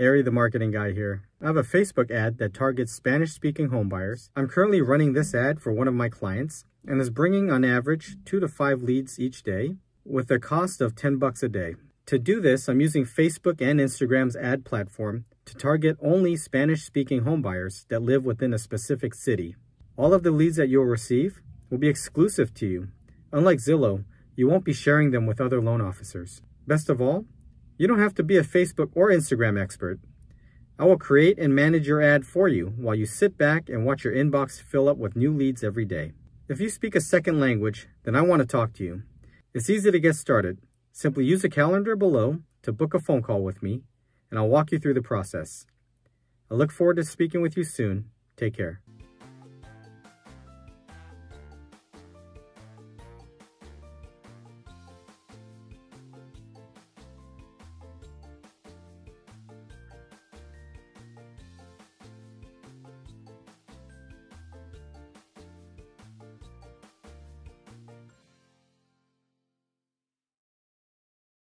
Ari the marketing guy here. I have a Facebook ad that targets Spanish-speaking homebuyers. I'm currently running this ad for one of my clients and is bringing on average two to five leads each day with a cost of 10 bucks a day. To do this, I'm using Facebook and Instagram's ad platform to target only Spanish-speaking homebuyers that live within a specific city. All of the leads that you'll receive will be exclusive to you. Unlike Zillow, you won't be sharing them with other loan officers. Best of all, you don't have to be a Facebook or Instagram expert. I will create and manage your ad for you while you sit back and watch your inbox fill up with new leads every day. If you speak a second language, then I want to talk to you. It's easy to get started. Simply use the calendar below to book a phone call with me, and I'll walk you through the process. I look forward to speaking with you soon. Take care.